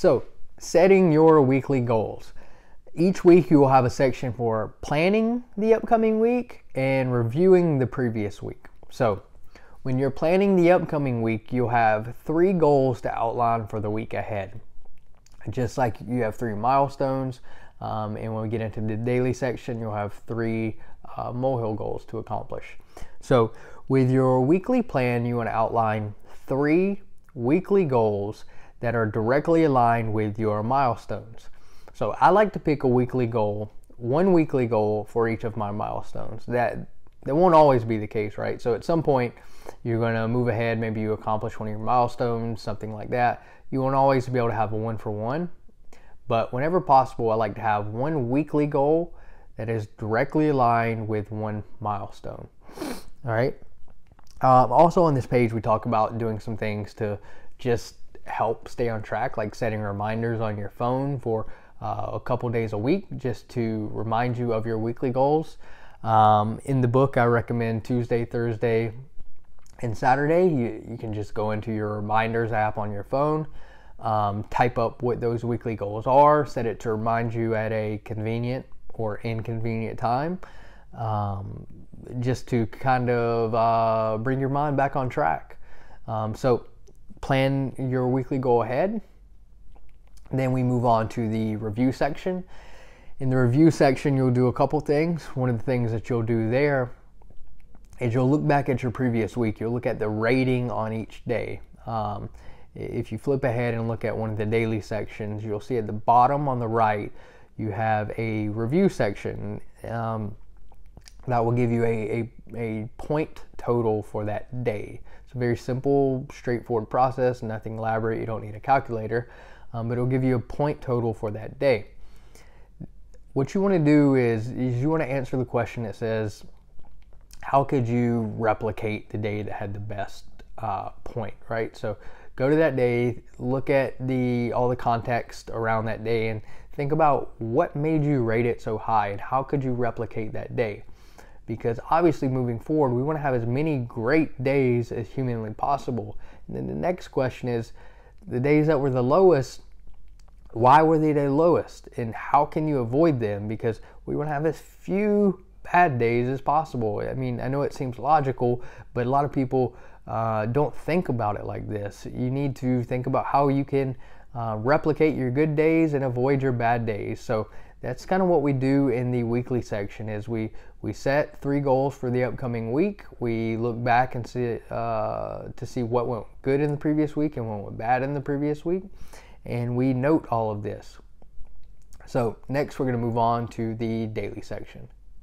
So, setting your weekly goals. Each week, you will have a section for planning the upcoming week and reviewing the previous week. So, when you're planning the upcoming week, you'll have three goals to outline for the week ahead. Just like you have three milestones, um, and when we get into the daily section, you'll have three uh, molehill goals to accomplish. So, with your weekly plan, you want to outline three weekly goals that are directly aligned with your milestones. So, I like to pick a weekly goal, one weekly goal for each of my milestones. That that won't always be the case, right? So, at some point, you're going to move ahead. Maybe you accomplish one of your milestones, something like that. You won't always be able to have a one for one, but whenever possible, I like to have one weekly goal that is directly aligned with one milestone. All right. Um, also, on this page, we talk about doing some things to just help stay on track, like setting reminders on your phone for uh, a couple days a week just to remind you of your weekly goals. Um, in the book, I recommend Tuesday, Thursday, and Saturday. You, you can just go into your reminders app on your phone, um, type up what those weekly goals are, set it to remind you at a convenient or inconvenient time, um, just to kind of uh, bring your mind back on track. Um, so, plan your weekly goal ahead. Then we move on to the review section. In the review section, you'll do a couple things. One of the things that you'll do there is you'll look back at your previous week. You'll look at the rating on each day. Um, if you flip ahead and look at one of the daily sections, you'll see at the bottom on the right, you have a review section um, that will give you a, a, a point total for that day. It's a very simple, straightforward process, nothing elaborate. You don't need a calculator, um, but it'll give you a point total for that day. What you want to do is, is you want to answer the question that says, how could you replicate the day that had the best uh, point, right? So go to that day, look at the all the context around that day, and think about what made you rate it so high, and how could you replicate that day? Because obviously, moving forward, we want to have as many great days as humanly possible. And then the next question is, the days that were the lowest, why were they the lowest, and how can you avoid them? Because we want to have as few bad days as possible. I mean, I know it seems logical, but a lot of people uh, don't think about it like this. You need to think about how you can uh, replicate your good days and avoid your bad days. So that's kind of what we do in the weekly section is we we set three goals for the upcoming week. We look back and see uh, to see what went good in the previous week and what went bad in the previous week and we note all of this. So next we're going to move on to the daily section